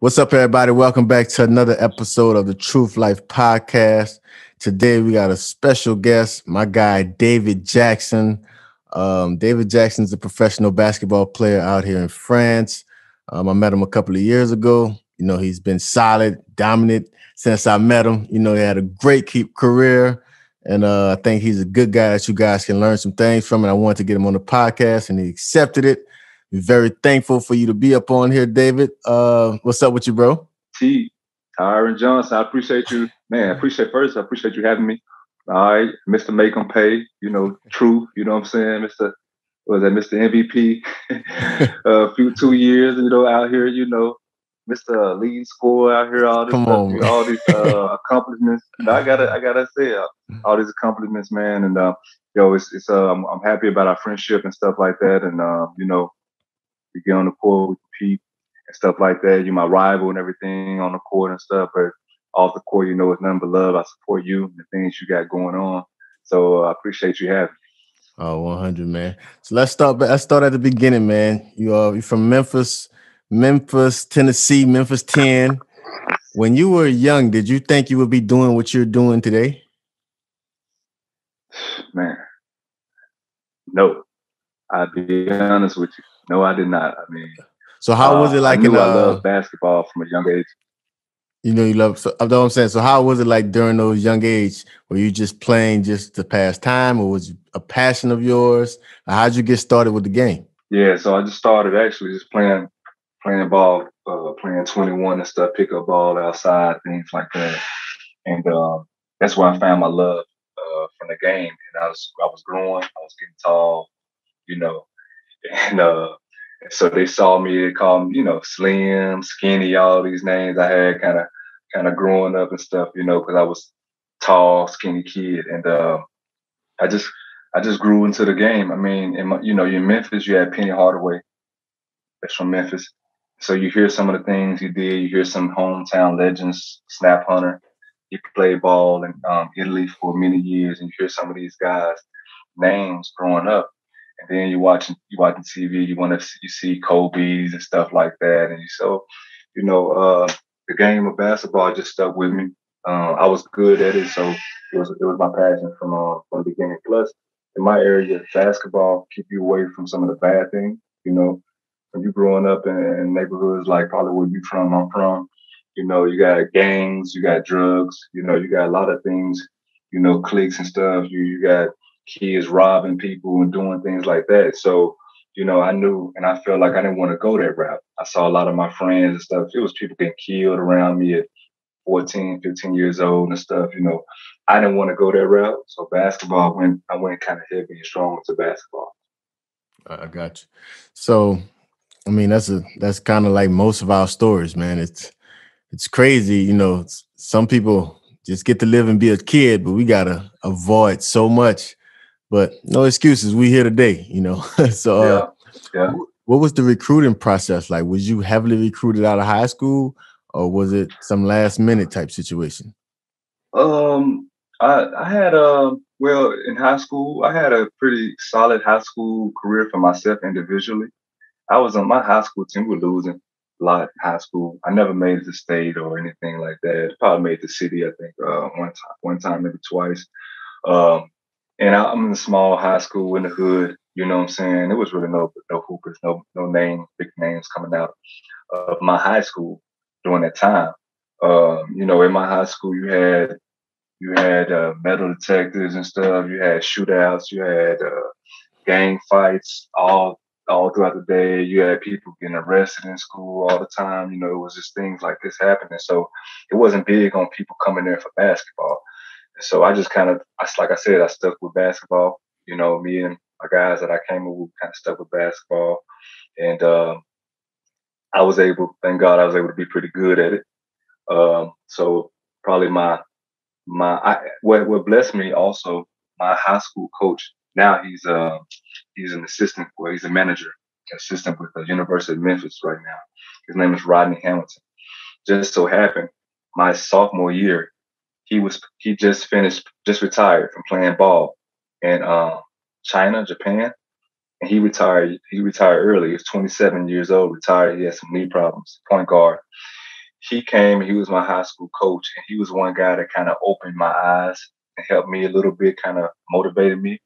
What's up, everybody? Welcome back to another episode of the Truf Life Podcast. Today we got a special guest, my guy David Jackson. Um, David Jackson's a professional basketball player out here in France. Um, I met him a couple of years ago. You know, he's been solid, dominant since I met him. You know, he had a great keep career. And uh, I think he's a good guy that you guys can learn some things from. And I wanted to get him on the podcast, and he accepted it very thankful for you to be up on here, David. Uh, what's up with you, bro? T. Tyren Johnson, I appreciate you, man. I appreciate first, I appreciate you having me. All right, Mr. Make 'em Pay, you know, true, you know what I'm saying, Mr. Was that Mr. MVP? a few two years, you know, out here, you know, Mr. Lead Score out here, all this Come stuff, all these uh, accomplishments. I gotta, I gotta say, uh, all these accomplishments, man, and uh, yo, it's, it's, uh, I'm, I'm happy about our friendship and stuff like that, and uh, you know, we get on the court, we compete and stuff like that. You're my rival and everything on the court and stuff, but off the court, you know, it's nothing but love. I support you and the things you got going on. So uh, I appreciate you having. me. Oh, 100, man. So let's start. Let's start at the beginning, man. You are you from Memphis, Memphis, Tennessee, Memphis 10. When you were young, did you think you would be doing what you're doing today? Man, no, I'll be honest with you. No, I did not. I mean, So how was uh, it like I knew in I uh, love basketball from a young age. you know you love so I know what I'm saying. So how was it like during those young age? Were you just playing just to pass time or was it a passion of yours? How'd you get started with the game? Yeah, so I just started actually just playing playing ball, uh, playing 21 and stuff, pick up ball outside, things like that. And um, that's where I found my love uh, from the game. And I was I was growing, I was getting tall, you know. And uh, so they saw me, they called me, you know, slim, skinny, all these names I had kind of kind of growing up and stuff, you know, because I was tall, skinny kid. And uh, I just I just grew into the game. I mean, in my, you know, in Memphis, you had Penny Hardaway. That's from Memphis. So you hear some of the things he did. You hear some hometown legends, Snap Hunter. He played ball in um, Italy for many years, and you hear some of these guys' names growing up. And then you watching you watching TV. You want to you see Kobe's and stuff like that, and so you know uh, the game of basketball just stuck with me. Uh, I was good at it, so it was it was my passion from uh, from the beginning. Plus, in my area, basketball keep you away from some of the bad things. You know, when you growing up in, in neighborhoods like probably where you from, I'm from, you know, you got gangs, you got drugs, you know, you got a lot of things, you know, cliques and stuff. You you got kids robbing people and doing things like that. So, you know, I knew and I felt like I didn't want to go that route. I saw a lot of my friends and stuff. It was people getting killed around me at 14, 15 years old and stuff, you know. I didn't want to go that route. So basketball went I went kind of heavy and strong into basketball. I got you. So, I mean, that's a that's kind of like most of our stories, man. It's it's crazy, you know. Some people just get to live and be a kid, but we gotta avoid so much. But no excuses. We here today, you know. so, uh, Yeah. what was the recruiting process like? Was you heavily recruited out of high school, or was it some last minute type situation? Um, I I had a well in high school. I had a pretty solid high school career for myself individually. I was on my high school team. We were losing a lot in high school. I never made it to state or anything like that. Probably made the city. I think uh, one time, one time maybe twice. Um, and I, I'm in a small high school in the hood. You know what I'm saying? It was really no no hoopers, no no name, big names coming out of my high school during that time. Um, you know, in my high school, you had you had uh, metal detectors and stuff. You had shootouts. You had uh, gang fights all all throughout the day. You had people getting arrested in school all the time. You know, it was just things like this happening. So it wasn't big on people coming there for basketball. So I just kind of, I, like I said, I stuck with basketball. You know, me and my guys that I came with kind of stuck with basketball, and um, I was able, thank God, I was able to be pretty good at it. Um, so probably my my I, what what blessed me also my high school coach now he's uh he's an assistant well he's a manager assistant with the University of Memphis right now his name is Rodney Hamilton just so happened my sophomore year he was he just finished just retired from playing ball in uh, China Japan and he retired he retired early he was 27 years old retired he had some knee problems point guard he came. He was my high school coach, and he was one guy that kind of opened my eyes and helped me a little bit, kind of motivated me.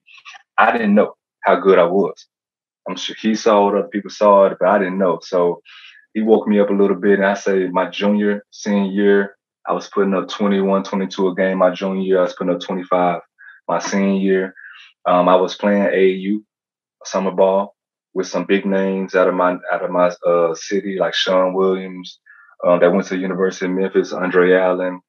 I didn't know how good I was. I'm sure he saw it, other people saw it, but I didn't know. So he woke me up a little bit. And I say my junior, senior year, I was putting up 21, 22 a game. My junior year, I was putting up 25. My senior year, um, I was playing AAU summer ball with some big names out of my out of my uh, city, like Sean Williams, um, that went to the University of Memphis, Andre Allen.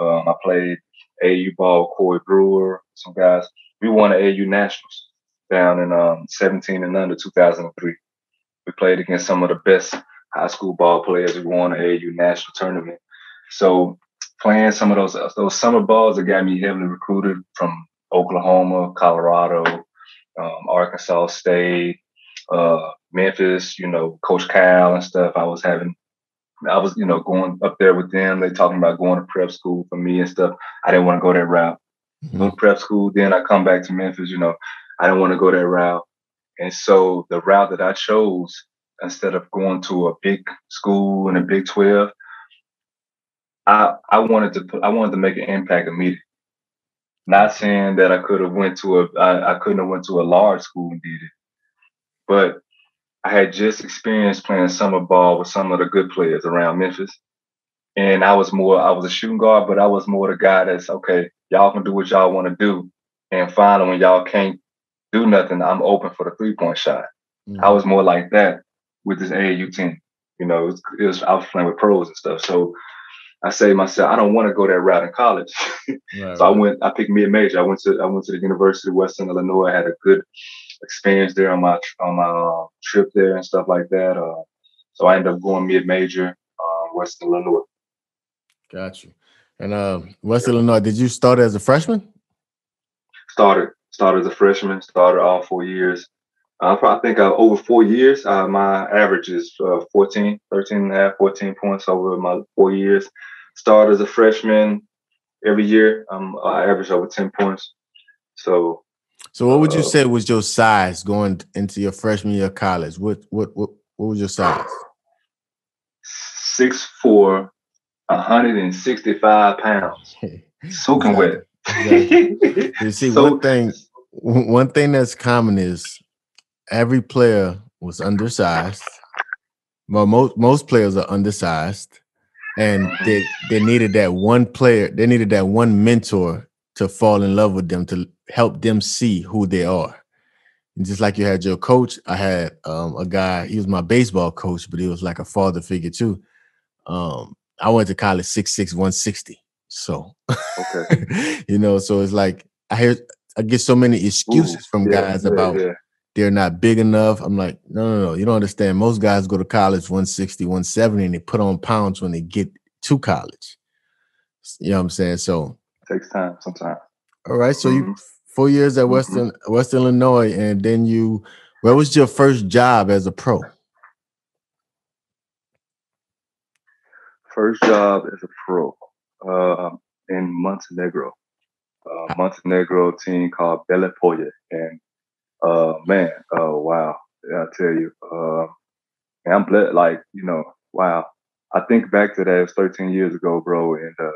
Um, I played AAU ball, Corey Brewer, some guys. We won the AAU Nationals down in um, 17 and under 2003. We played against some of the best high school ball players. We won the AAU National Tournament. So playing some of those those summer balls that got me heavily recruited from Oklahoma, Colorado, um, Arkansas State, uh, Memphis. You know, Coach Cal and stuff. I was having I was, you know, going up there with them. They talking about going to prep school for me and stuff. I didn't want to go that route. Mm-hmm. Go to prep school, then I come back to Memphis. You know, I didn't want to go that route. And so the route that I chose, instead of going to a big school in a Big Twelve, I I wanted to put, I wanted to make an impact immediately. Not saying that I could have went to a I, I couldn't have went to a large school and did it, but I had just experienced playing summer ball with some of the good players around Memphis. And I was more, I was a shooting guard, but I was more the guy that's okay, y'all can do what y'all want to do. And finally, when y'all can't do nothing, I'm open for the three point shot. Mm-hmm. I was more like that with this AAU team. You know, it was, it was, I was playing with pros and stuff. So I say to myself, I don't want to go that route in college. right, so I went, I picked mid major. I went to, I went to the University of Western Illinois. I had a good experience there on my on my uh, trip there and stuff like that. Uh, so I ended up going mid major, uh, Western Illinois. Got you. And uh, West Illinois, did you start as a freshman? Started started as a freshman. Started all four years. Uh, I think uh, over four years, uh, my average is uh, 14, 13 and a half, 14 points over my four years. Started as a freshman every year. Um, I average over 10 points. So so what would you uh, say was your size going into your freshman year of college? What what what what was your size? Six four, 165 pounds. Soaking wet. Exactly. you see, so, one thing one thing that's common is every player was undersized. Well, most most players are undersized, and they they needed that one player. They needed that one mentor to fall in love with them to help them see who they are. And just like you had your coach, I had um, a guy, he was my baseball coach, but he was like a father figure too. Um, I went to college 66160 So, okay. you know, so it's like I hear, I get so many excuses Ooh, from yeah, guys yeah, about yeah. They're not big enough. I'm like, no, no, no, you don't understand. Most guys go to college 160, 170, and they put on pounds when they get to college. You know what I'm saying? So, it takes time sometimes. All right. So mm-hmm. you four years at Western mm-hmm. Western Illinois, and then you where was your first job as a pro? First job as a pro uh, in Montenegro. Uh. Montenegro team called Bijelo Polje. And uh, man, oh wow. I tell you, uh, I'm blessed, like, you know, wow. I think back to that, it was 13 years ago, bro, and uh,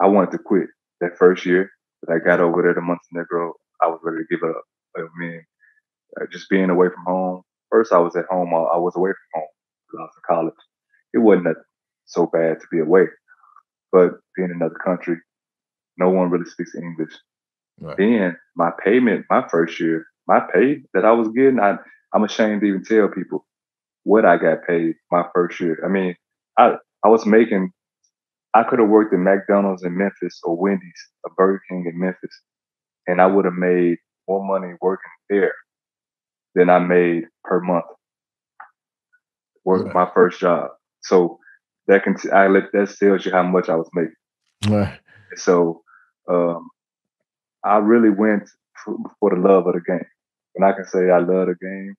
I wanted to quit that first year. But I got over there to Montenegro. I was ready to give up. I mean, uh, just being away from home. First, I was at home. I, I was away from home because I was in college. It wasn't so bad to be away, but being in another country, no one really speaks English. Right. Then my payment, my first year, my pay that I was getting, I, I'm ashamed to even tell people what I got paid my first year. I mean, I I was making I could have worked at McDonald's in Memphis or Wendy's, a Burger King in Memphis, and I would have made more money working there than I made per month. Work right. my first job. So that can I let that tells you how much I was making. Right. So um, I really went for, the love of the game. When I can say I love the game,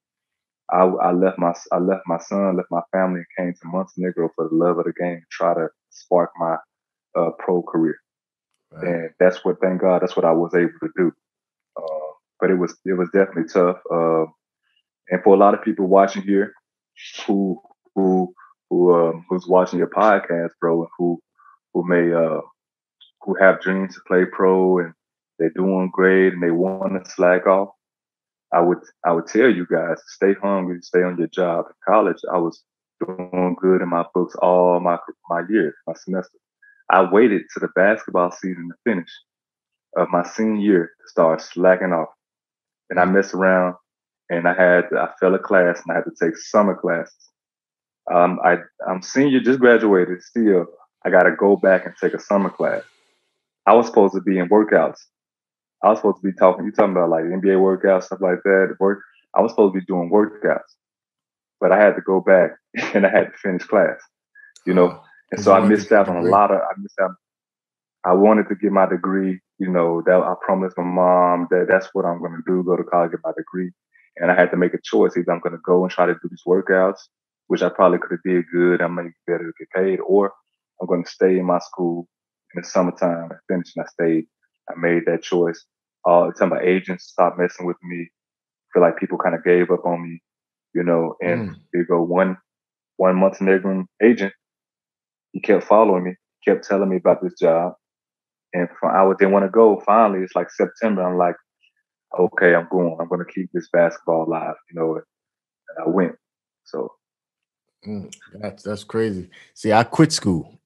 I, I left my I left my son, left my family, and came to Montenegro for the love of the game, to try to spark my uh, pro career. Right. And that's what, thank God, that's what I was able to do. Uh, but it was it was definitely tough. Uh, and for a lot of people watching here, who who who um, who's watching your podcast, bro, and who who may uh who have dreams to play pro and they're doing great and they want to slack off. I would I would tell you guys stay hungry, stay on your job. In college, I was doing good in my books all my my year, my semester. I waited to the basketball season to finish of my senior year to start slacking off, and I messed around and I had I fell a class and I had to take summer classes. Um, I I'm senior, just graduated. Still, I got to go back and take a summer class. I was supposed to be in workouts. I was supposed to be talking. You talking about like NBA workouts, stuff like that. Work. I was supposed to be doing workouts, but I had to go back and I had to finish class. You know, and so I missed out on a lot of. I missed out. I wanted to get my degree. You know, that I promised my mom that that's what I'm going to do. Go to college, get my degree, and I had to make a choice. Either I'm going to go and try to do these workouts, which I probably could have did good. I may better to get paid, or I'm going to stay in my school in the summertime. I finished and I stayed. I made that choice. All the time, my agents stopped messing with me. I feel like people kind of gave up on me, you know. And mm. here go one one Montenegrin agent. He kept following me, kept telling me about this job, and from, I didn't want to go. Finally, it's like September. I'm like, okay, I'm going. I'm going to keep this basketball alive, you know. And I went. So Mm, that's that's crazy. See, I quit school.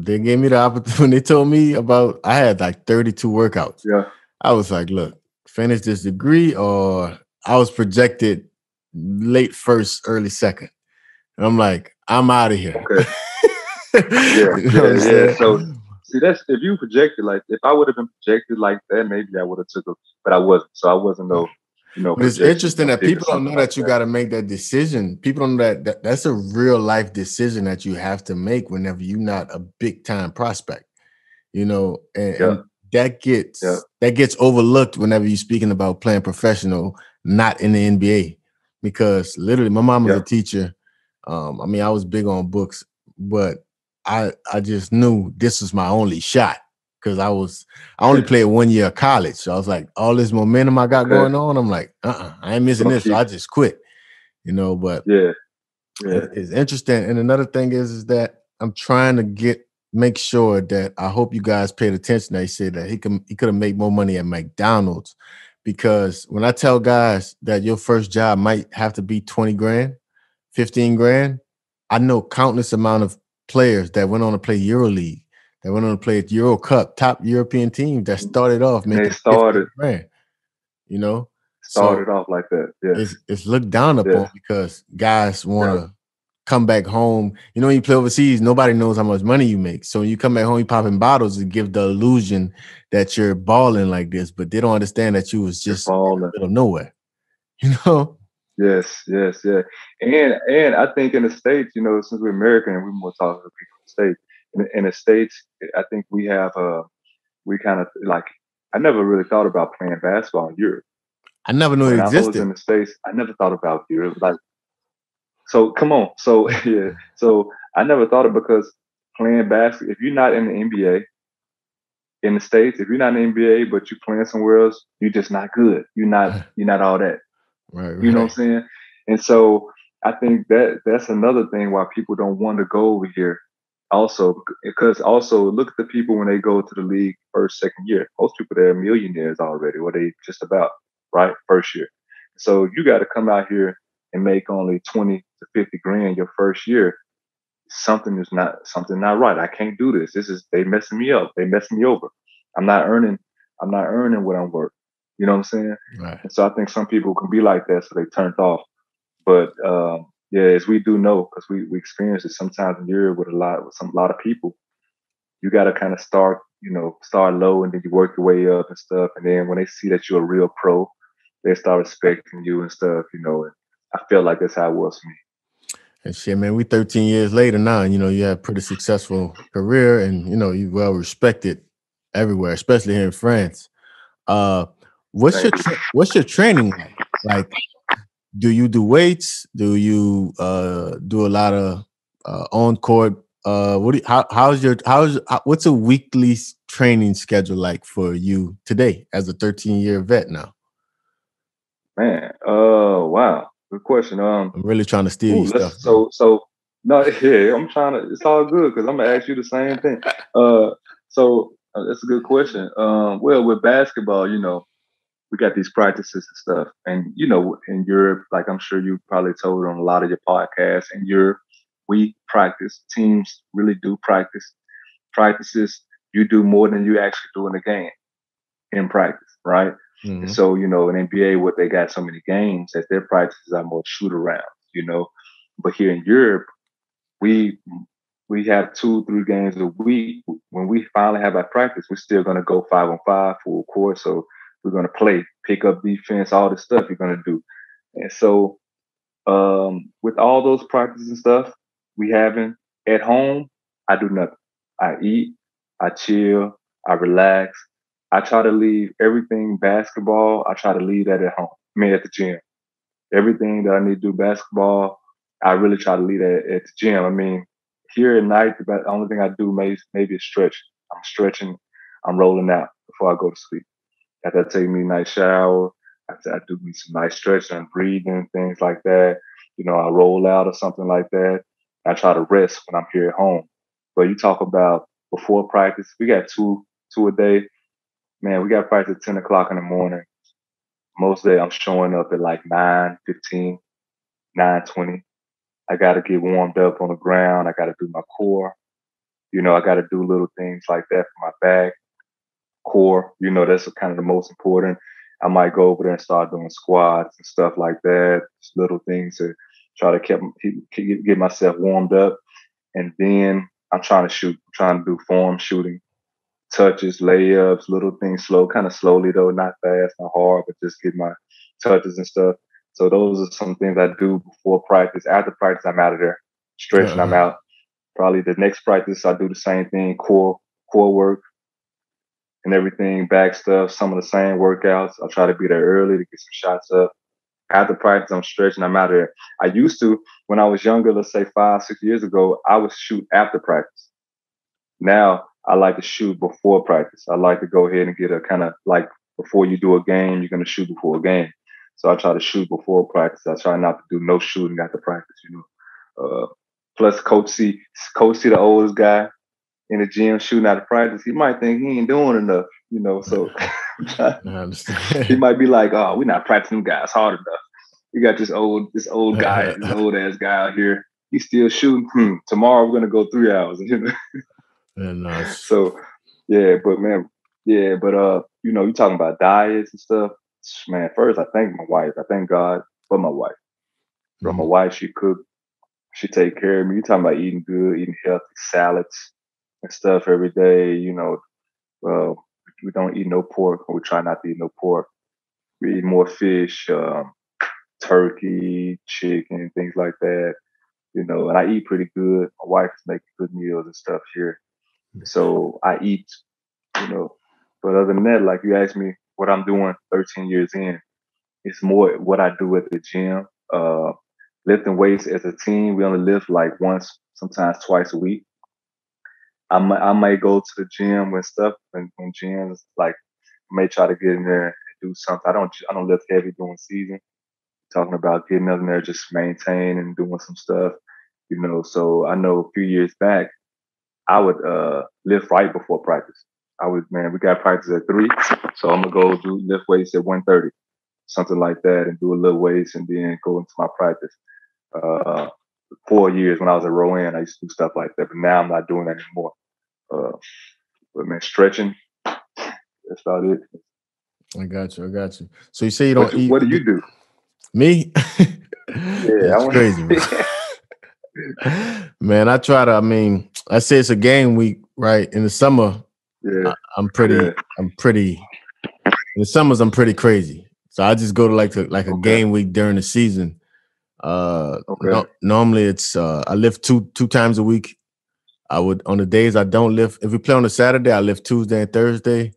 They gave me the opportunity when they told me about I had like 32 workouts. Yeah. I was like, look, finish this degree, or I was projected late first, early second. And I'm like, I'm out of here. Okay. yeah, you know yeah, yeah. So see that's if you projected like if I would have been projected like that, maybe I would have took it, but I wasn't. So I wasn't no you know, but it's interesting that people don't know that you got to make that decision. People don't know that, that that's a real life decision that you have to make whenever you're not a big time prospect. You know, and, yeah. and that gets yeah. that gets overlooked whenever you're speaking about playing professional, not in the NBA, because literally, my mom was yeah. a teacher. Um, I mean, I was big on books, but I I just knew this was my only shot because I was I only played one year of college. So I was like, all this momentum I got going on, I'm like, uh-uh, I ain't missing this. So I just quit. You know, but yeah, yeah. it's interesting. And another thing is, is that I'm trying to get make sure that I hope you guys paid attention. They said that he can he could have made more money at McDonald's because when I tell guys that your first job might have to be 20 grand, 15 grand, I know countless amount of players that went on to play EuroLeague they went on to play at Euro Cup, top European team that started off they started grand, you know started so off like that. Yeah, it's, it's looked down upon yeah. because guys want to yeah. come back home. You know, when you play overseas, nobody knows how much money you make. So when you come back home, you popping bottles to give the illusion that you're balling like this, but they don't understand that you was just in the middle of nowhere. You know. Yes, yes, yeah, and and I think in the states, you know, since we're American and we're more talking to people in the states, in, in the states, I think we have a we kind of like. I never really thought about playing basketball in Europe. I never knew when it existed. I was in the states. I never thought about Europe. Like, so come on. So yeah. So I never thought it because playing basketball. If you're not in the NBA, in the states, if you're not in the NBA, but you're playing somewhere else, you're just not good. You're not. You're not all that. Right, right. You know what I'm saying? And so I think that that's another thing why people don't want to go over here also because also look at the people when they go to the league first second year. Most people they're millionaires already or they just about right? First year. So you got to come out here and make only 20 to 50 grand your first year. Something is not something not right. I can't do this. This is they messing me up. They messing me over. I'm not earning i'm not earning what i'm worth. You know what i'm saying? Right. and so i think some people can be like that so they turned off. But um, yeah, as we do know, because we, we experience it sometimes in Europe with a lot with some a lot of people. You got to kind of start, you know, start low and then you work your way up and stuff. And then when they see that you're a real pro, they start respecting you and stuff, you know. And I feel like that's how it was for me. And shit, man, we 13 years later now, and you know, you have pretty successful career and you know, you well respected everywhere, especially here in France. Uh what's Thank your tra- what's your training like? Like do you do weights? Do you uh, do a lot of uh, on court? Uh, what do you, how, how's your how's how, what's a weekly training schedule like for you today as a 13 year vet now? Man, uh, wow, good question. Um, I'm really trying to steal ooh, you stuff. So, so no, yeah, I'm trying to. It's all good because I'm gonna ask you the same thing. Uh, so uh, that's a good question. Um, well, with basketball, you know, we got these practices and stuff, and you know, in Europe, like I'm sure you probably told on a lot of your podcasts, in Europe, we practice. Teams really do practice. Practices you do more than you actually do in the game in practice, right? Mm-hmm. So, you know, in NBA, what they got so many games that their practices are more shoot around, you know. But here in Europe, we we have two, three games a week. When we finally have our practice, we're still gonna go five on five full court. So we're gonna play, pick up defense, all the stuff you're gonna do. And so um, with all those practices and stuff we having at home, I do nothing. I eat, I chill, I relax, I try to leave everything basketball. I try to leave that at home. I mean, at the gym. Everything that I need to do basketball, I really try to leave that at the gym. I mean, here at night, the only thing I do maybe maybe is stretch. I'm stretching. I'm rolling out before I go to sleep. After to take me a nice shower, after I do me some nice stretching and breathing, things like that. You know, I roll out or something like that. I try to rest when I'm here at home. But you talk about before practice, we got two two a day man, we got practice at 10 o'clock in the morning. Most day I'm showing up at like 9 15, 9 20. I got to get warmed up on the ground. I got to do my core. You know, I got to do little things like that for my back, core. You know, that's kind of the most important. I might go over there and start doing squats and stuff like that. Just little things to try to keep, get myself warmed up. And then I'm trying to shoot. I'm trying to do form shooting touches, layups, little things slow, kind of slowly though, not fast, not hard, but just get my touches and stuff. So those are some things I do before practice. After practice, I'm out of there. Stretching, I'm out. Probably the next practice, I do the same thing, core, core work and everything, back stuff, some of the same workouts. I'll try to be there early to get some shots up. After practice, I'm stretching, I'm out there. I used to, when I was younger, let's say five, six years ago, I would shoot after practice. Now I like to shoot before practice. I like to go ahead and get a kind of like before you do a game, you're gonna shoot before a game. So I try to shoot before practice. I try not to do no shooting after practice, you know. Uh, plus, Coach C, Coach C, the oldest guy in the gym shooting out of practice, he might think he ain't doing enough, you know. So he might be like, "Oh, we're not practicing guys hard enough." We got this old, this old guy, this old ass guy out here. He's still shooting. Hmm, tomorrow we're gonna go three hours. You know? And uh, so, yeah, but man, yeah, but uh, you know, you talking about diets and stuff. Man, first I thank my wife. I thank God for my wife. From mm-hmm. my wife, she cook, she take care of me. You talking about eating good, eating healthy salads and stuff every day. You know, well, we don't eat no pork, we try not to eat no pork. We eat more fish, um, turkey, chicken, things like that. You know, and I eat pretty good. My wife is making good meals and stuff here. So I eat, you know. But other than that, like you asked me what I'm doing 13 years in, it's more what I do at the gym. Uh, lifting weights as a team, we only lift like once, sometimes twice a week. I might, I might go to the gym when stuff when, when gyms like I may try to get in there and do something. I don't I don't lift heavy during season. Talking about getting up in there, just maintaining and doing some stuff, you know. So I know a few years back, I would uh, lift right before practice. I would, man, we got practice at three, so I'm gonna go do lift weights at 1:30, something like that, and do a little weights, and then go into my practice. Uh, four years when I was at Rouen, I used to do stuff like that, but now I'm not doing that anymore. Uh, but man, stretching, that's about it. I got you. I got you. So you say you don't what, eat. What do you do? Me? yeah, that's crazy. Man. man, I try to. I mean, I say it's a game week, right? In the summer, yeah, I, am pretty. Yeah. I'm pretty. In the summers, I'm pretty crazy. So I just go to like a, like a okay. game week during the season. Uh, okay. no, normally it's uh, I lift two two times a week. I would on the days I don't lift. If we play on a Saturday, I lift Tuesday and Thursday.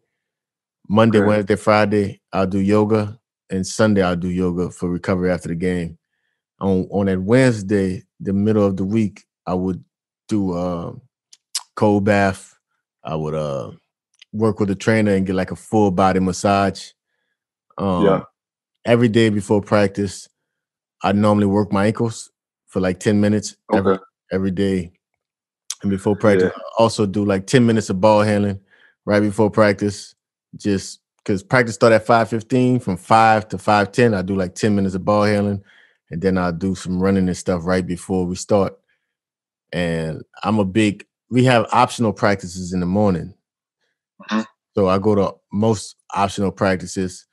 Monday, okay. Wednesday, Friday, I'll do yoga, and Sunday I'll do yoga for recovery after the game. On on that Wednesday, the middle of the week, I would do uh, cold bath. I would uh, work with a trainer and get like a full body massage. Um, yeah. Every day before practice, I normally work my ankles for like ten minutes. Okay. Every every day. And before practice, yeah. I also do like 10 minutes of ball handling right before practice. Just because practice start at 5:15, from 5 to 5:10, I do like 10 minutes of ball handling, and then I'll do some running and stuff right before we start. And I'm a big we have optional practices in the morning. Mm-hmm. So I go to most optional practices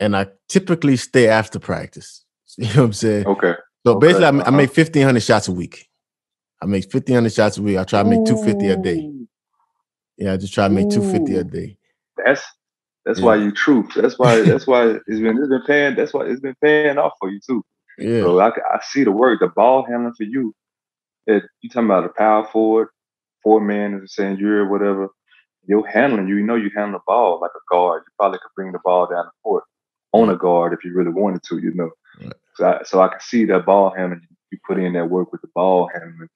and I typically stay after practice. You know what I'm saying? Okay. So okay. basically, I, uh-huh. I make 1,500 shots a week. I make 1,500 shots a week. I try to make 250 a day. Yeah, I just try to make 250 a day. That's that's yeah. why you truth. That's why that's why it's been it's been paying. That's why it's been paying off for you too. Yeah. So I, I see the work, the ball handling for you. It, you talking about a power forward, four man is saying you're whatever. You're handling. You know you handle the ball like a guard. You probably could bring the ball down the court on a guard if you really wanted to. You know. Right. So I, so I can see that ball handling. You put in that work with the ball handling.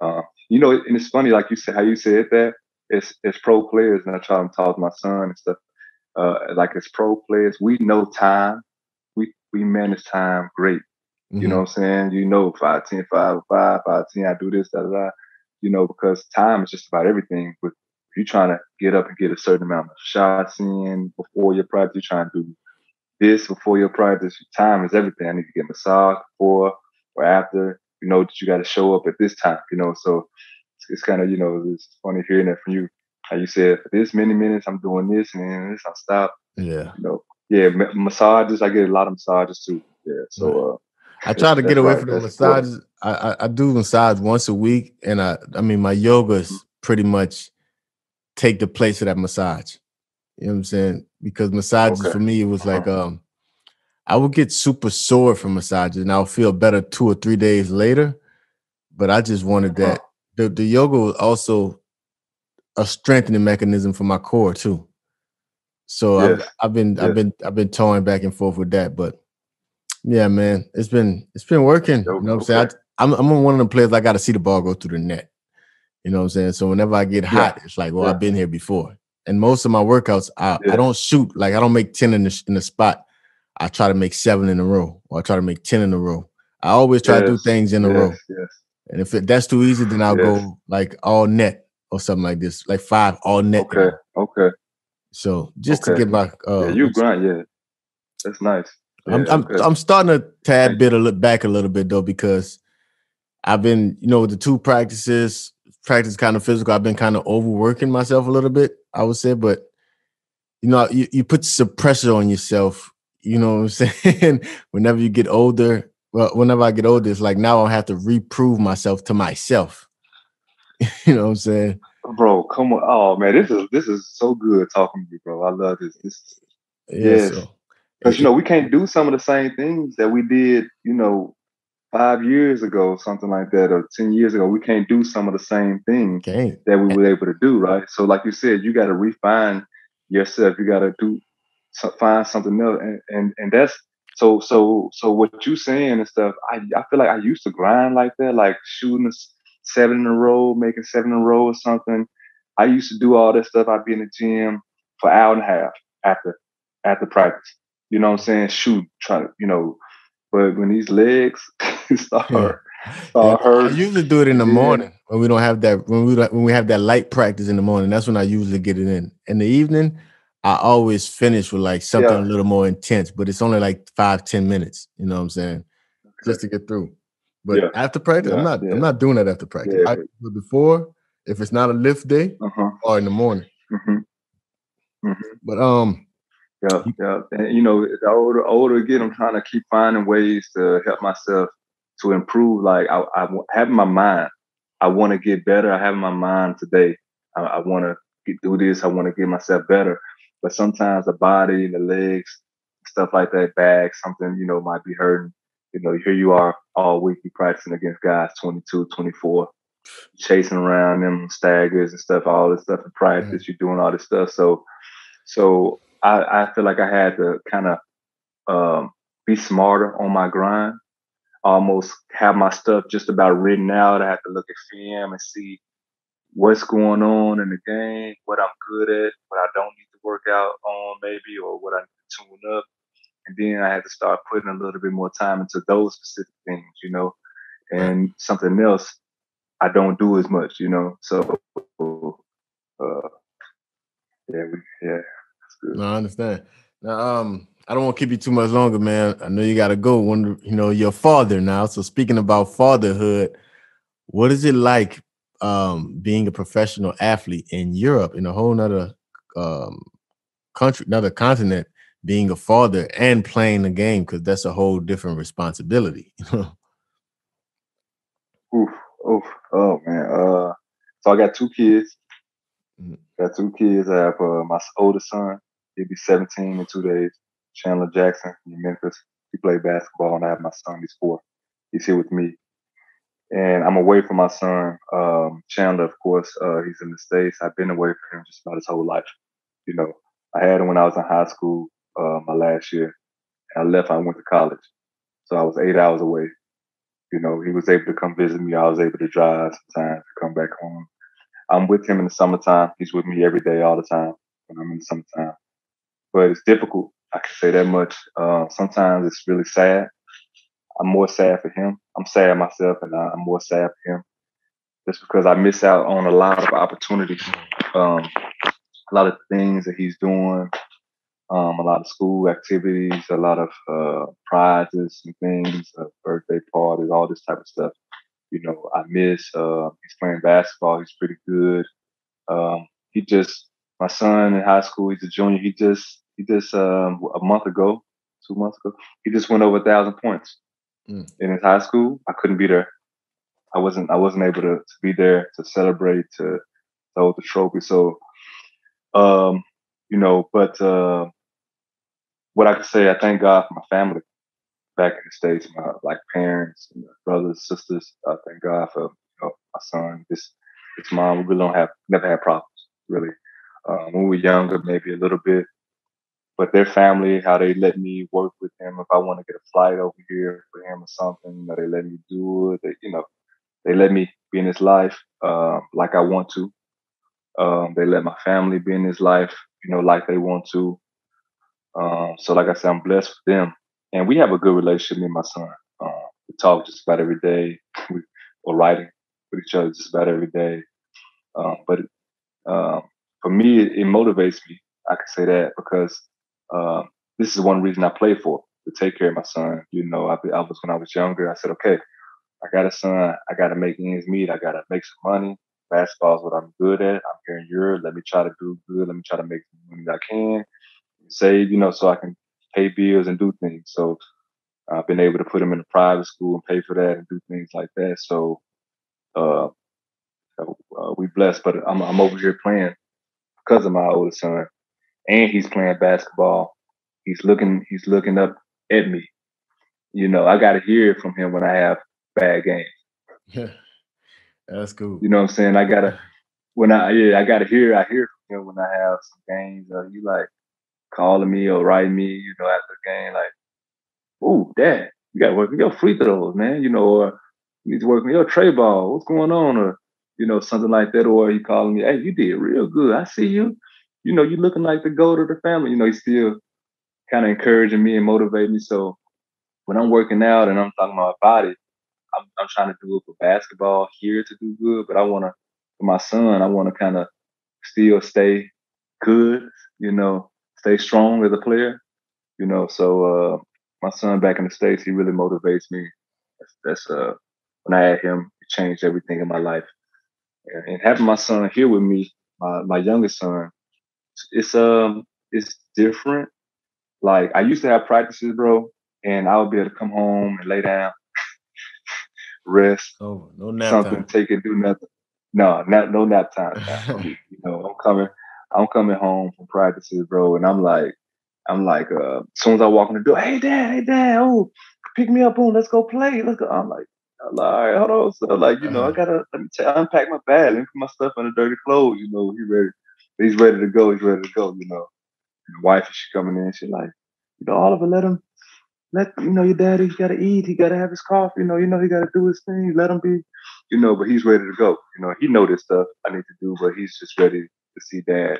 Uh, you know, and it's funny, like you said, how you said that. It's it's pro players, and I try to talk to my son and stuff. Uh, like it's pro players, we know time. We we manage time great. Mm-hmm. You know what I'm saying? You know, 5, 10, 5, 5, 5, 10, I do this, da, da, da. You know, because time is just about everything. But if you're trying to get up and get a certain amount of shots in before your practice, you're trying to do this before your practice. Time is everything. I need to get massage before or after. You know that you got to show up at this time. You know, so it's, it's kind of you know it's funny hearing that from you. How you said for this many minutes I'm doing this and then this I stop. Yeah. You know, yeah, massages. I get a lot of massages too. Yeah. So uh, I try to get away right. from the massages. I, I, I do massage once a week, and I I mean my yoga's mm-hmm. pretty much take the place of that massage. You know what I'm saying? Because massages okay. for me it was like uh-huh. um I would get super sore from massages and I'll feel better two or three days later. But I just wanted that. Uh-huh. The the yoga was also a strengthening mechanism for my core too. So. I've, I've, been. I've been I've been toying back and forth with that, but yeah, man, it's been it's been working. You know what I'm saying? I, am I'm, I'm one of the players I got to see the ball go through the net. You know what I'm saying? So whenever I get hot, yeah. it's like, well. I've been here before. And most of my workouts, I, yeah. I don't shoot like I don't make ten in the in the spot. I try to make seven in a row, or I try to make ten in a row. I always try yes. to do things in a yes. row. Yes. And if it, that's too easy, then I'll go like all net or something like this, like five all net. Okay. Okay. So just okay. to get my uh, yeah, you grind, yeah, that's nice. Yeah, I'm I'm, I'm starting to tad bit a little back a little bit though because I've been you know the two practices practice kind of physical. I've been kind of overworking myself a little bit, I would say, but you know you, you put some pressure on yourself. You know what I'm saying? whenever you get older, well, whenever I get older, it's like now I have to reprove myself to myself. you know what I'm saying? Bro, come on. Oh man, this is this is so good talking to you, bro. I love this. This yeah, yes. So because you know we can't do some of the same things that we did, you know, five years ago, something like that, or ten years ago. We can't do some of the same things that we were able to do, right? So, like you said, you got to refine yourself. You got to do find something else, and, and and that's so so so. What you saying and stuff, I I feel like I used to grind like that, like shooting seven in a row, making seven in a row or something. I used to do all that stuff. I'd be in the gym for an hour and a half after after practice. You know what I'm saying? Shoot, try to, you know, but when these legs start, yeah. start yeah, hurt. I usually do it in the yeah. morning when we don't have that when we when we have that light practice in the morning. That's when I usually get it in. In the evening, I always finish with like something a little more intense, but it's only like five ten minutes. You know what I'm saying? Okay. Just to get through. But after practice, I'm not I'm not doing that after practice. I do before if it's not a lift day uh-huh. or in the morning. Mm-hmm. Mm-hmm. But um, yeah, yeah. And you know, the older older again, I'm trying to keep finding ways to help myself to improve. Like I, I have in my mind, I want to get better. I have in my mind today, I, I want to do this. I want to get myself better. But sometimes the body, and the legs, stuff like that, back, something you know might be hurting. You know, here you are all week, you practicing against guys 22, 24, chasing around them staggers and stuff, all this stuff in practice. Mm-hmm. You're doing all this stuff. So, so I, I feel like I had to kind of um, be smarter on my grind. Almost have my stuff just about written out. I have to look at film and see what's going on in the game, what I'm good at, what I don't need to work out on, maybe, or what I need to tune up. And then I had to start putting a little bit more time into those specific things, you know. And something else I don't do as much, you know. So uh, yeah, we, yeah, that's good. No, I understand. Now, um, I don't want to keep you too much longer, man. I know you got to go. When you know your father now. So speaking about fatherhood, what is it like um, being a professional athlete in Europe in a whole nother um, country, another continent, being a father and playing the game because that's a whole different responsibility. oof, oof, oh man. Uh, so I got two kids. Mm-hmm. Got two kids. I have uh, my oldest son. He'll be 17 in two days. Chandler Jackson in Memphis. He played basketball, and I have my son. He's four. He's here with me and I'm away from my son. Um, Chandler, of course, uh, he's in the States. I've been away from him just about his whole life. You know, I had him when I was in high school, uh, my last year. And I left, I went to college. So I was eight hours away. You know, he was able to come visit me. I was able to drive sometimes to come back home. I'm with him in the summertime. He's with me every day, all the time when I'm in the summertime. But it's difficult. I can say that much. Uh, sometimes it's really sad I'm more sad for him. I'm sad myself, and I'm more sad for him, just because I miss out on a lot of opportunities, um, a lot of things that he's doing, um, a lot of school activities, a lot of uh, prizes and things, uh, birthday parties, all this type of stuff. You know, I miss. Uh, he's playing basketball. He's pretty good. Um, he just, my son in high school, he's a junior. He just, he just um, a month ago, two months ago, he just went over a thousand points mm. in his high school. I couldn't be there. I wasn't I wasn't able to, to be there to celebrate to, to hold the trophy. So um, you know, but uh, what I can say, I thank God for my family back in the States, my like parents and brothers, sisters. I thank God for you know, my son, this his mom. We really don't have never had problems, really. Um, when we were younger, maybe a little bit, but their family, how they let me work with him if I want to get a flight over here for him or something, you know, they let me do it. They, you know, they let me be in his life uh, like I want to. Um, they let my family be in his life, you know, like they want to. Um, so, like I said, I'm blessed with them, and we have a good relationship. Me and my son, uh, we talk just about every day. We are writing with each other just about every day. Um, but for me, it, it motivates me. I can say that because uh, this is one reason I play for to take care of my son. You know, I, I was when I was younger. I said, okay, I got a son. I got to make ends meet. I got to make some money. Basketball is what I'm good at. I'm here in Europe. Let me try to do good. Let me try to make the money that I can, save, you know, so I can pay bills and do things. So I've been able to put him in a private school and pay for that and do things like that. So uh, uh, we blessed, but I'm, I'm over here playing because of my oldest son and he's playing basketball. He's looking he's looking up at me. You know, I gotta hear it from him when I have bad games. Yeah. That's cool. You know what I'm saying? I gotta when I yeah, I gotta hear I hear from him when I have some games. Uh, you like calling me or writing me, you know, after the game, like, oh, dad, you gotta work on your free throws, man, you know, or you need to work on your trey ball. What's going on? Or, you know, something like that. Or he calling me, hey, you did real good. I see you you know, you looking like the goat of the family. You know, he's still kind of encouraging me and motivating me. So when I'm working out and I'm talking about my body, I'm, I'm trying to do it for basketball here to do good, but I want to, for my son, I want to kind of still stay good, you know, stay strong as a player, you know. So uh, my son back in the States, he really motivates me. That's, that's uh, when I had him, it changed everything in my life. And, having my son here with me, my, my youngest son, it's um it's different. Like I used to have practices, bro, and I would be able to come home and lay down, rest, oh, no nap something, time. take it, do nothing. No, not no nap time. you know, I'm coming, I'm coming home from practices, bro, and I'm like, I'm like, uh, as soon as I walk in the door, hey dad, hey dad, oh, pick me up, boom, let's go play. Let's go. I'm like, all right, hold on. So like, you know, I uh-huh. gotta let me t- unpack my bag, let me put my stuff in the dirty clothes, you know, he ready he's ready to go. He's ready to go. You know, the wife is coming in. She's like, you know, Oliver, let him, let you know your daddy. He got to eat. He got to have his coffee. You know, you know he got to do his thing. Let him be, you know. But he's ready to go. You know, he know this stuff I need to do, but he's just ready to see dad.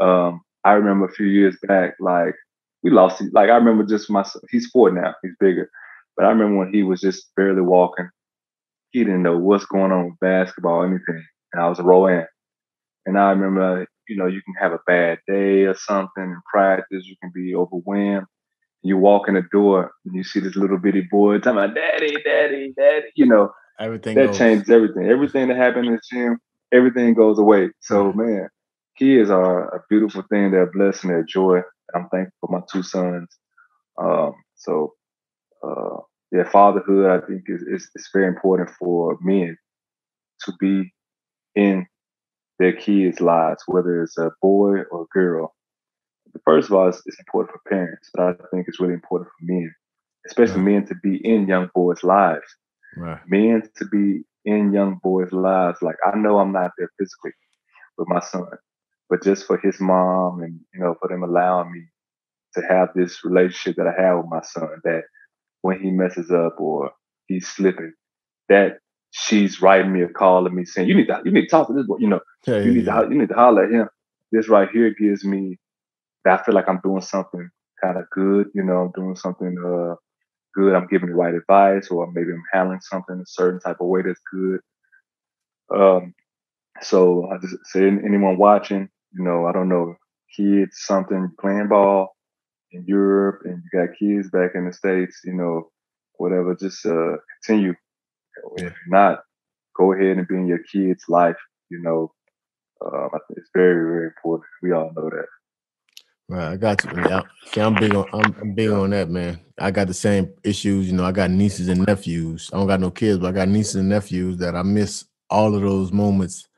Um, I remember a few years back, like we lost. Like I remember just my. He's four now. He's bigger, but I remember when he was just barely walking. he didn't know what's going on with basketball, anything. And I was a row And I remember, you know, you can have a bad day or something in practice, you can be overwhelmed. You walk in the door and you see this little bitty boy talking about daddy, daddy, daddy, you know. Everything that goes. changes everything. Everything that happened in the gym, everything goes away. So man, kids are a beautiful thing. They're a blessing, they're a joy. I'm thankful for my two sons. Um, so uh, yeah, fatherhood I think is, is, is very important for men to be in their kids' lives, whether it's a boy or a girl. First of all, it's, it's important for parents, but I think it's really important for men, especially right. men to be in young boys' lives. Right. Men to be in young boys' lives. Like I know I'm not there physically with my son, but just for his mom and you know for them allowing me to have this relationship that I have with my son, that when he messes up or he's slipping, that she's writing me a call and me saying, "You need to, you need to talk to this boy." You know, yeah, you need yeah. to, you need to holler at him. This right here gives me that I feel like I'm doing something kind of good. You know, I'm doing something uh, good. I'm giving the right advice, or maybe I'm handling something a certain type of way that's good. Um, so I just say anyone watching, you know, I don't know, kids, something playing ball in Europe, and you got kids back in the states, you know, whatever. Just uh, continue. If not, go ahead and be in your kid's life. You know, um, it's very, very important. We all know that. Right, I got you. Yeah, I'm big on I'm, I'm big on that, man. I got the same issues. You know, I got nieces and nephews. I don't got no kids, but I got nieces and nephews that I miss all of those moments,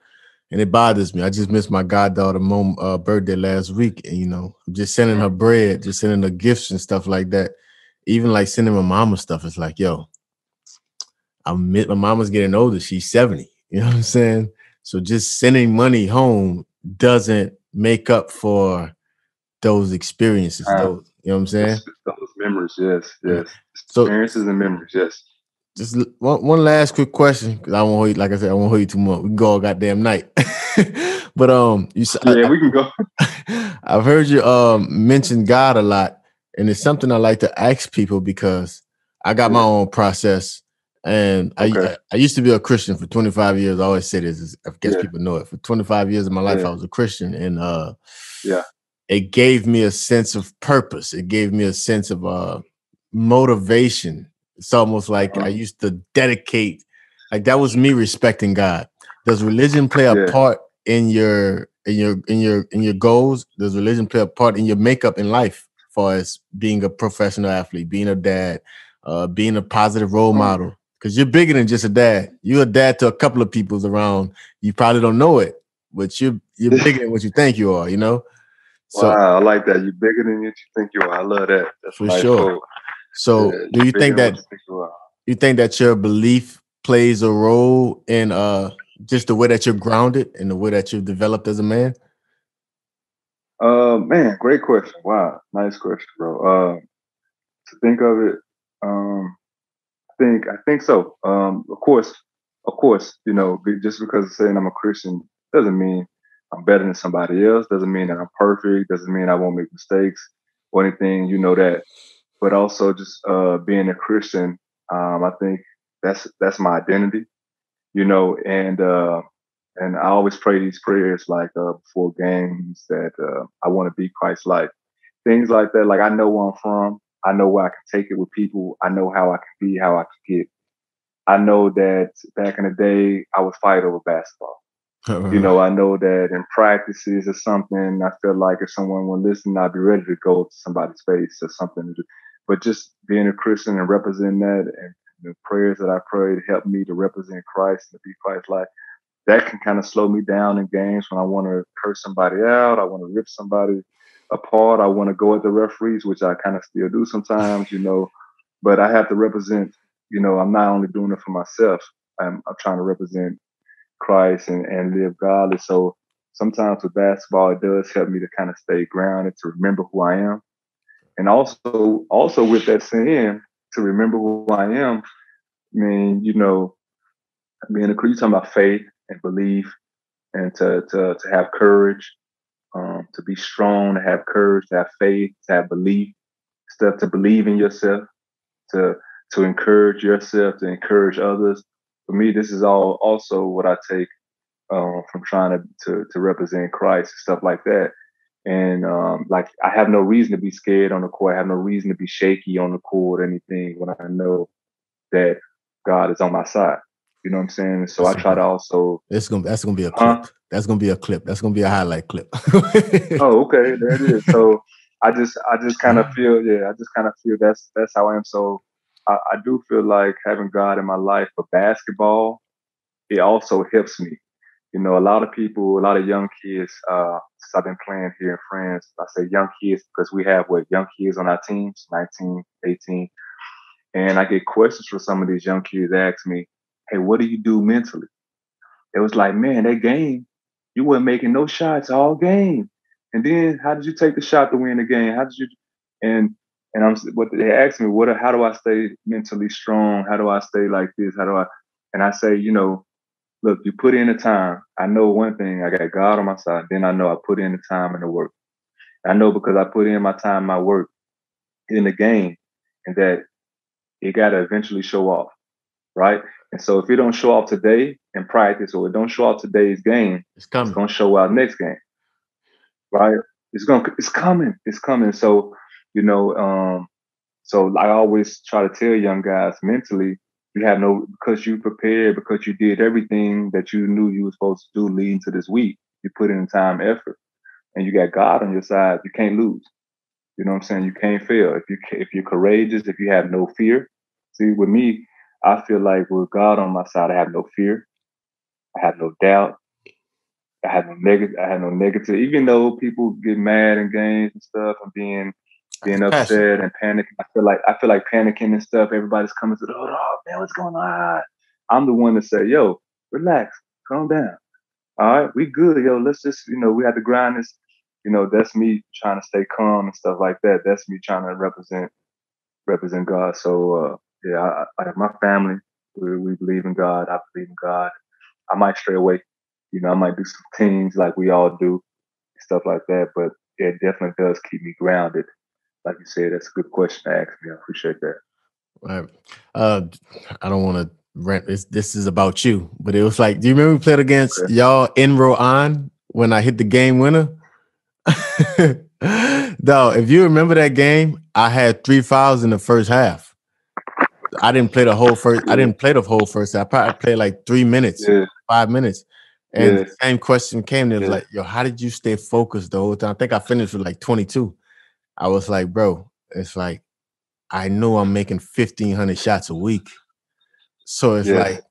and it bothers me. I just missed my goddaughter mom uh, birthday last week, and you know, I'm just sending her bread, just sending her gifts and stuff like that. Even like sending my mama stuff. It's like, yo, I'm my mama's getting older. She's 70. You know what I'm saying? So just sending money home doesn't make up for those experiences. Uh, those, you know what I'm saying? Those memories, yes, yes. So, experiences and memories, yes. Just one, one last quick question, because I won't hold you, like I said, I won't hold you too much. We can go all goddamn night. but um, you yeah, I, we can go. I've heard you um mention God a lot, and it's something I like to ask people because I got my own process. And okay. I, I used to be a Christian for 25 years. I always say this, I guess yeah. people know it. For 25 years of my life, yeah. I was a Christian, and uh, yeah, it gave me a sense of purpose. It gave me a sense of uh, motivation. It's almost like uh-huh. I used to dedicate, like that was me respecting God. Does religion play a yeah. part in your in your in your in your goals? Does religion play a part in your makeup in life, as far as being a professional athlete, being a dad, uh, being a positive role mm-hmm. model? Because you're bigger than just a dad. You're a dad to a couple of people's around. You probably don't know it, but you're you're bigger than what you think you are. You know. So, wow, I like that. You're bigger than what you think you are. I love that. That's for sure. Quote. So, yeah, do you think that you think, you, you think that your belief plays a role in uh just the way that you're grounded and the way that you've developed as a man? Uh, man, great question. Wow, nice question, bro. Uh, to think of it, um, think I think so. Um, of course, of course, you know, just because saying I'm a Christian doesn't mean I'm better than somebody else. Doesn't mean that I'm perfect. Doesn't mean I won't make mistakes or anything. You know that. But also, just uh, being a Christian, um, I think that's that's my identity. You know, and uh, and I always pray these prayers like uh, before games that uh, I want to be Christ-like, things like that. Like I know where I'm from. I know where I can take it with people. I know how I can be, how I can get. I know that back in the day, I would fight over basketball. you know, I know that in practices or something, I feel like if someone would listen, I'd be ready to go to somebody's face or something. But just being a Christian and representing that and the prayers that I pray to help me to represent Christ and to be Christ-like, that can kind of slow me down in games when I want to curse somebody out, I want to rip somebody apart. I want to go at the referees, which I kind of still do sometimes, you know. But I have to represent, you know, I'm not only doing it for myself. I'm, I'm trying to represent Christ and, and live godly. So sometimes with basketball, it does help me to kind of stay grounded, to remember who I am, and also also with that saying, to remember who I am. I mean, you know, being a Christian, talking about faith and belief, and to to to have courage um, to be strong, to have courage, to have faith, to have belief, stuff to believe in yourself, to to encourage yourself, to encourage others. for me, this is all also what I take uh, from trying to, to, to represent Christ and stuff like that. And um, like I have no reason to be scared on the court. I have no reason to be shaky on the court or anything when I know that God is on my side. You know what I'm saying? So that's I try to also. It's gonna that's gonna be a clip. Huh? That's gonna be a clip. That's gonna be a highlight clip. oh, okay, there it is. So I just I just kind of feel yeah I just kind of feel that's that's how I am. So I, I do feel like having God in my life for basketball, it also helps me. You know, a lot of people, a lot of young kids, uh, since I've been playing here in France, I say young kids because we have what young kids on our teams, 19, 18. And I get questions from some of these young kids ask me, Hey, what do you do mentally? It was like, man, that game, you weren't making no shots all game. And then how did you take the shot to win the game? How did you and and I'm what they asked me, what how do I stay mentally strong? How do I stay like this? How do I and I say, you know, look, you put in the time. I know one thing, I got God on my side. Then I know I put in the time and the work. I know because I put in my time, my work in the game, and that it gotta eventually show off. Right. And so if you don't show up today in practice or it don't show up today's game, it's coming. It's gonna show out next game. Right? It's gonna it's coming. It's coming. So you know, um, so I always try to tell young guys mentally, you have no because you prepared, because you did everything that you knew you were supposed to do leading to this week. You put in time, effort, and you got God on your side. You can't lose. You know what I'm saying? You can't fail if you if you're courageous. If you have no fear. See, with me, I feel like with God on my side, I have no fear. I have no doubt. I have no negative. I have no negative. Even though people get mad in games and stuff, and being being upset and panicking. I feel like I feel like panicking and stuff. Everybody's coming to the oh man, what's going on? I'm the one to say, yo, relax, calm down. All right, we good, yo. Let's just, you know, we have to grind this. You know, that's me trying to stay calm and stuff like that. That's me trying to represent represent God. So uh yeah, I, I, my family, we, we believe in God. I believe in God. I might stray away. You know, I might do some things like we all do, stuff like that. But it definitely does keep me grounded like you said, that's a good question to ask me. I appreciate that. Right. Uh, I don't want to rant. This, this is about you, but it was like, do you remember we played against okay. y'all in Rouen when I hit the game winner? no, if you remember that game, I had three fouls in the first half. I didn't play the whole first. I didn't play the whole first. I probably played like three minutes, yeah. five minutes. And yeah. the same question came. Was yeah. like, yo, how did you stay focused the whole time? I think I finished with like 22. I was like, bro, it's like I know I'm making 1500 shots a week. So it's like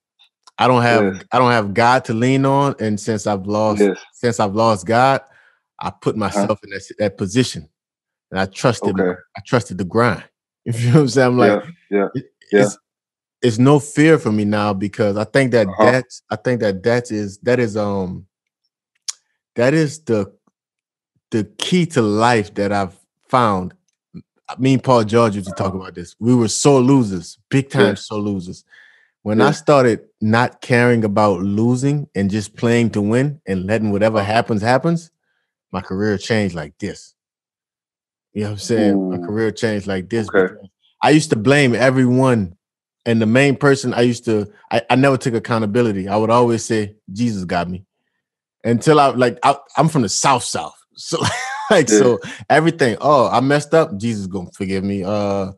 I don't have I don't have God to lean on. And since I've lost since I've lost God, I put uh-huh. myself uh-huh. in that, that position. And I trusted okay. I trusted the grind. If you know what I'm saying? I'm like, yeah, yeah. Yeah. It's, it's no fear for me now because I think that uh-huh. that's I think that that is that is um that is the the key to life that I've found me and Paul George used to talk about this. We were so losers, big time yeah. so losers. When yeah. I started not caring about losing and just playing to win and letting whatever uh-huh. happens happens, my career changed like this. You know what I'm saying? Ooh. My career changed like this. Okay. I used to blame everyone. And the main person I used to, I, I never took accountability. I would always say, Jesus got me. Until I like I, I'm from the South South. So like yeah. so everything. Oh, I messed up. Jesus gonna forgive me. Uh, yeah.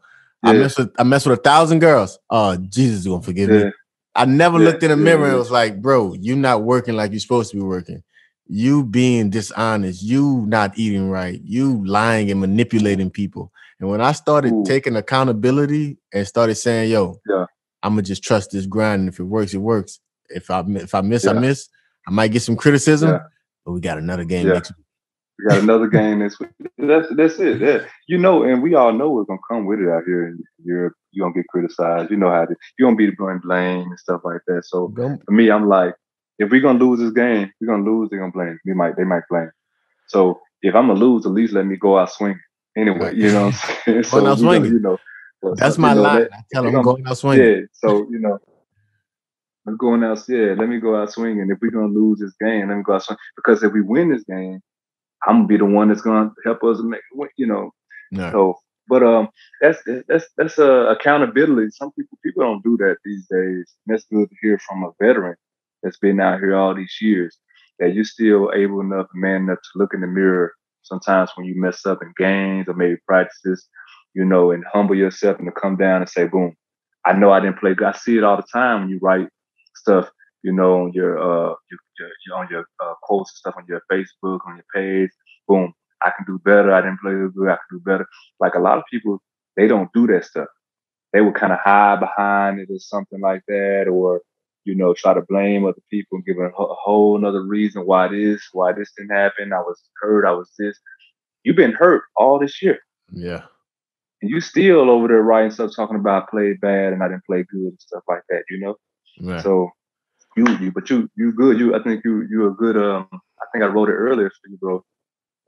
I messed with I messed with a thousand girls. Uh, Jesus is gonna forgive yeah. me. I never looked in the mirror and was like, bro, you're not working like you're supposed to be working. You being dishonest, you not eating right, you lying and manipulating people. And when I started Ooh. taking accountability and started saying, yo, yeah. I'm gonna just trust this grind. And if it works, it works. If I if I miss, I miss. I might get some criticism, but we got another game next week. We got another game this week. That's that's it. That, you know, and we all know what's gonna come with it out here in Europe. You're gonna get criticized. You know how to, you're gonna be blame blame and stuff like that. So for me, I'm like, if we're gonna lose this game, we're gonna lose, they're gonna blame. We might they might blame. So if I'm gonna lose, at least let me go out swinging. Anyway, you know what I'm saying? so, out swinging. you know, that's my you know, line. That, I tell them I'm going out swinging. Yeah. So, you know, I'm going out, yeah, let me go out swinging. If we're gonna lose this game, let me go out swinging. Because if we win this game, I'm gonna be the one that's gonna help us make you know. No. So But um, that's that's that's uh, accountability. Some people people don't do that these days. And that's good to hear from a veteran that's been out here all these years. That you're still able enough, man enough to look in the mirror sometimes when you mess up in games or maybe practices, you know, and humble yourself and to come down and say, boom, I know I didn't play good. I see it all the time when you write stuff, you know, on your uh your, your on your uh, posts and stuff on your Facebook, on your page. Boom, I can do better. I didn't play good. I can do better. Like a lot of people, they don't do that stuff. They would kind of hide behind it or something like that, or you know, try to blame other people and give a, a whole another reason why this, why this didn't happen. I was hurt. I was this. You've been hurt all this year. Yeah. And you still over there writing stuff talking about I played bad and I didn't play good and stuff like that, you know? Right. So you you but you you good. You I think you you're a good um I think I wrote it earlier for you, bro.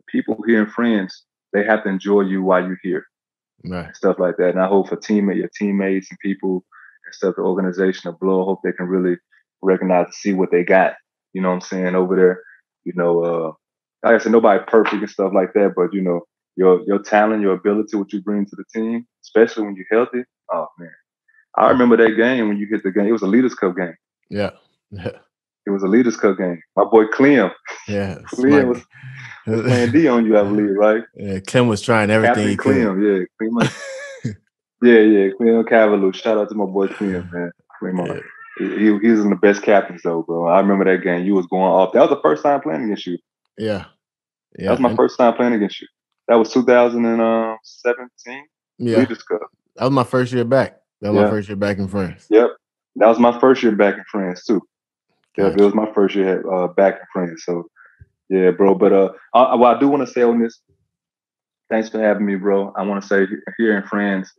People here and friends, they have to enjoy you while you're here. Right. Stuff like that. And I hope for teammate your teammates and people stuff, the organization a Blow, I hope they can really recognize and see what they got. You know what I'm saying, over there. You know, uh like I said, nobody perfect and stuff like that, but you know, your your talent, your ability, what you bring to the team, especially when you're healthy. Oh man. I remember that game when you hit the game. It was a Leaders Cup game. Yeah. Yeah. It was a Leaders Cup game. My boy Clem. Yeah. Clem was, was playing D on you, I believe, right? Yeah, Clem was trying everything Captain he Clem, could. yeah. Clem, yeah, yeah. Clem Cavalier. Shout out to my boy Clem, man. Clem, Yeah. he, he was in the best captains though, bro. I remember that game. You was going off. That was the first time playing against you. Yeah. That was my and- first time playing against you. That was 2017 yeah. Leaders Cup. That was my first year back. That was Yeah. my first year back in France. Yep. That was my first year back in France too. Yeah, Gotcha. it was my first year uh, back in France. So yeah, bro. But uh, I, what I do want to say on this, thanks for having me, bro. I want to say here in France,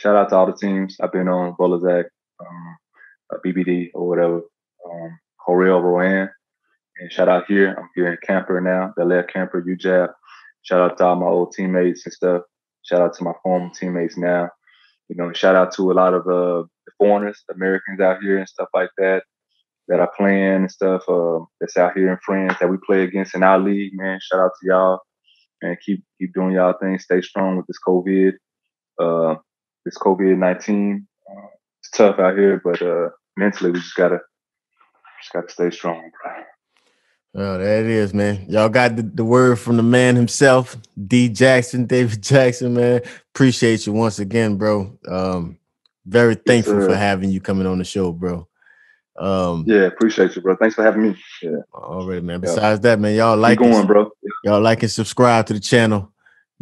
shout out to all the teams I've been on, Boulazac, um, uh, BBD or whatever, um, Corel, Rouen, and shout out here. I'm here in Quimper now, Bel Quimper, UJAP. Shout out to all my old teammates and stuff. Shout out to my former teammates now. You know, shout out to a lot of uh, the foreigners, Americans out here and stuff like that that are playing and stuff uh, that's out here in France that we play against in our league, man. Shout out to y'all and keep keep doing y'all things. Stay strong with this COVID, uh, this COVID nineteen. Uh, it's tough out here, but uh, mentally we just gotta just gotta stay strong, bro. Oh, there it is, man. Y'all got the, the word from the man himself, D Jackson, David Jackson, man. Appreciate you once again, bro. Um, very thankful for having you coming on the show, bro. Um, Yeah, appreciate you, bro. Thanks for having me. Yeah, all right, man. Yeah. Besides that, man, y'all like keep and- going, bro. y'all like and subscribe to the channel.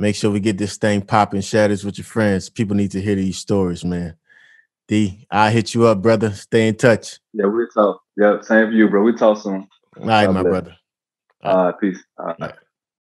Make sure we get this thing popping. Share this with your friends. People need to hear these stories, man. D, I'll hit you up, brother. Stay in touch. Yeah, we talk. Yeah, same for you, bro. We talk soon. All right, my brother. Uh, peace. Uh, All right.